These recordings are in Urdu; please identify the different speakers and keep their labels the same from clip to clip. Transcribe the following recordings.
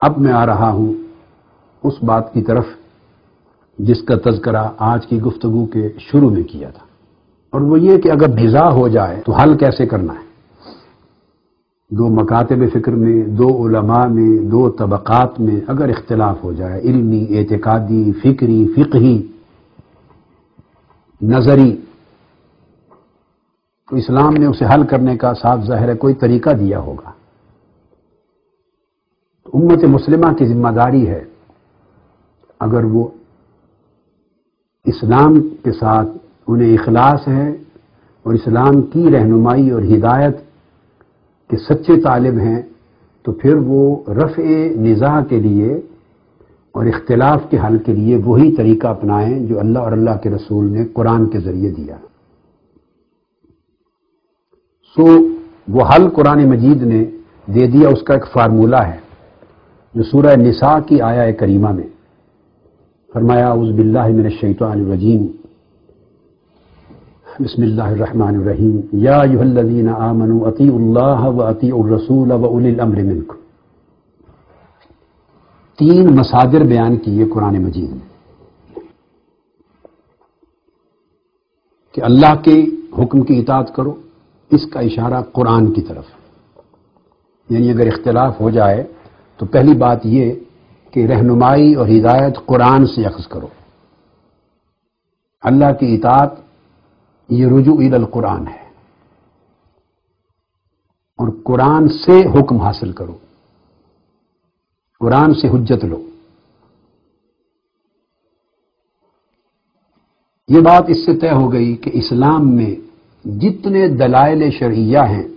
Speaker 1: اب میں آ رہا ہوں اس بات کی طرف جس کا تذکرہ آج کی گفتگو کے شروع میں کیا تھا۔ اور وہ یہ کہ اگر بھزا ہو جائے تو حل کیسے کرنا ہے؟ دو مکاتب فکر میں، دو علماء میں، دو طبقات میں اگر اختلاف ہو جائے، علمی، اعتقادی، فکری، فقہی، نظری، تو اسلام نے اسے حل کرنے کا صاف ظاہر ہے، کوئی طریقہ دیا ہوگا۔ امت مسلمہ کی ذمہ داری ہے اگر وہ اسلام کے ساتھ انہیں اخلاص ہے اور اسلام کی رہنمائی اور ہدایت کے سچے طالب ہیں، تو پھر وہ رفع نظا کے لیے اور اختلاف کے حل کے لیے وہی طریقہ اپنائیں جو اللہ اور اللہ کے رسول نے قرآن کے ذریعے دیا۔ سو وہ حل قرآن مجید نے دے دیا، اس کا ایک فارمولہ ہے۔ جو سورہ نساء کی آیا کریمہ میں فرمایا عز باللہ من الشیطان الرجیم، بسم اللہ الرحمن الرحیم، یا ایوہ الذین آمنوا اطیعوا اللہ و اطیعوا الرسول و اولی الامر منکم۔ تین مساجر بیان کیے قرآن مجید میں کہ اللہ کے حکم کی اطاعت کرو، اس کا اشارہ قرآن کی طرف۔ یعنی اگر اختلاف ہو جائے تو پہلی بات یہ کہ رہنمائی اور ہدایت قرآن سے اخذ کرو۔ اللہ کی اطاعت، یہ رجوع عید القرآن ہے۔ اور قرآن سے حکم حاصل کرو۔ قرآن سے حجت لو۔ یہ بات اس سے طے ہو گئی کہ اسلام میں جتنے دلائل شرعیہ ہیں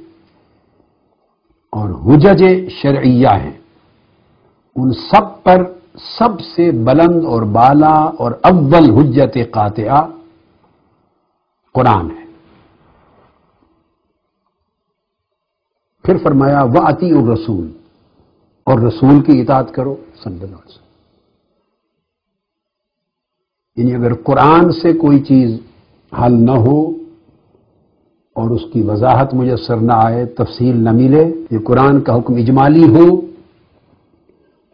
Speaker 1: اور حجج شرعیہ ہیں ان سب پر سب سے بلند اور بالا اور اول حجت قاطعہ قرآن ہے۔ پھر فرمایا وہ عطی الرسول، اور رسول کی اطاعت کرو، صلی اللہ علیہ وسلم۔ یعنی اگر قرآن سے کوئی چیز حل نہ ہو اور اس کی وضاحت میسر نہ آئے، تفصیل نہ ملے، یہ قرآن کا حکم اجمالی ہو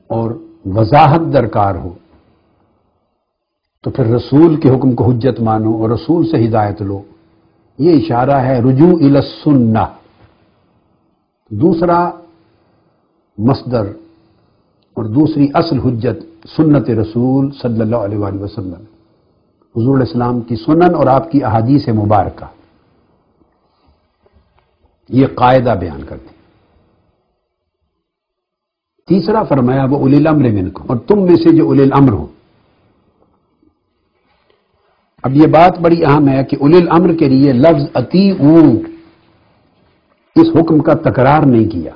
Speaker 1: اور وضاحت درکار ہو، تو پھر رسول کے حکم کو حجت مانو اور رسول سے ہدایت لو۔ یہ اشارہ ہے رجوع السنہ۔ دوسرا مصدر اور دوسری اصل حجت سنت رسول صلی اللہ علیہ وآلہ وسلم۔ حضور الاسلام کی سنن اور آپ کی احادیث مبارکہ۔ یہ قاعدہ بیان کرتی تیسرا فرمایا وہ الی الامر منکم، اور تم میں سے جو الی الامر ہو۔ اب یہ بات بڑی اہم ہے کہ الی الامر کے لیے لفظ اتی اس حکم کا تکرار نہیں کیا۔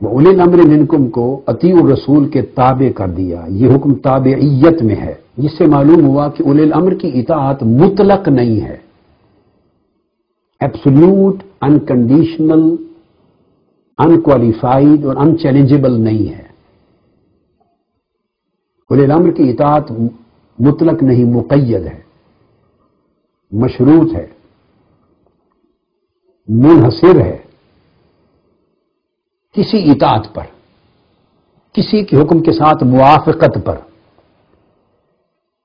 Speaker 1: وہ الی الامر منکم کو عطی الرسول کے تابع کر دیا۔ یہ حکم تابعیت میں ہے، جس سے معلوم ہوا کہ الی الامر کی اطاعت مطلق نہیں ہے۔ ایبسلوٹ انکنڈیشنل انکوالیفائڈ اور ان چیلنجبل نہیں ہے۔ الی الامر کی اطاعت مطلق نہیں، مقید ہے، مشروط ہے، منحصر ہے۔ کسی اطاعت پر، کسی کے حکم کے ساتھ موافقت پر،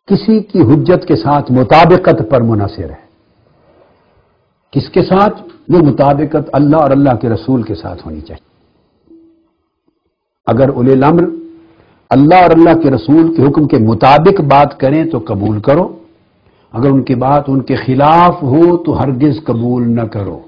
Speaker 1: کسی کی حجت کے ساتھ مطابقت پر منحصر ہے۔ کس کے ساتھ؟ وہ مطابقت اللہ اور اللہ کے رسول کے ساتھ ہونی چاہیے۔ اگر اول الامر اللہ اور اللہ کے رسول کے حکم کے مطابق بات کریں تو قبول کرو۔ اگر ان کی بات ان کے خلاف ہو تو ہرگز قبول نہ کرو۔